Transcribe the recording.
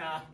な